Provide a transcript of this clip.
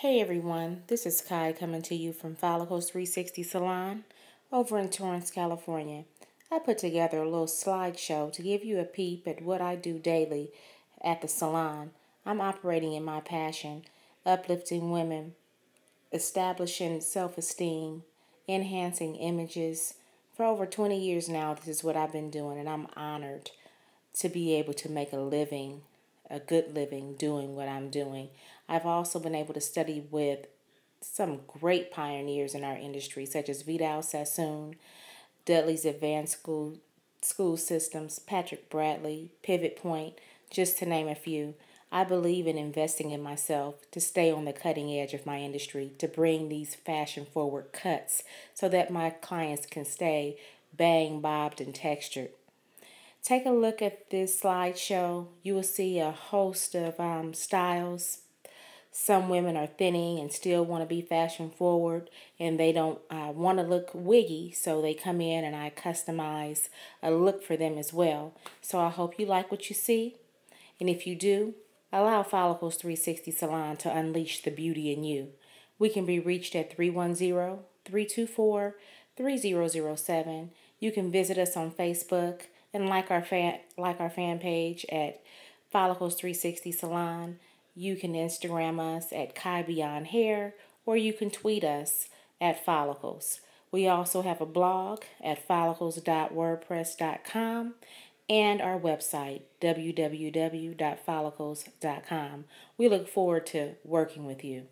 Hey everyone, this is Ky coming to you from Folliclez 360 Salon over in Torrance, California. I put together a little slideshow to give you a peep at what I do daily at the salon. I'm operating in my passion, uplifting women, establishing self esteem, enhancing images. For over 20 years now, this is what I've been doing, and I'm honored to be able to make a living a good living doing what I'm doing. I've also been able to study with some great pioneers in our industry, such as Vidal Sassoon, Dudley's Advanced School School Systems, Patrick Bradley, Pivot Point, just to name a few. I believe in investing in myself to stay on the cutting edge of my industry, to bring these fashion forward cuts so that my clients can stay bang bobbed and textured. Take a look at this slideshow. You will see a host of um, styles. Some women are thinning and still want to be fashion forward and they don't uh, want to look wiggy, so they come in and I customize a look for them as well. So I hope you like what you see. And if you do, allow Folliclez 360 Salon to unleash the beauty in you. We can be reached at 310 324 3007. You can visit us on Facebook and like our fan like our fan page at Folliclez 360 Salon. You can Instagram us at Ky Beyond Hair or you can tweet us at Folliclez. We also have a blog at folliclez.wordpress.com and our website www.folliclez.com. We look forward to working with you.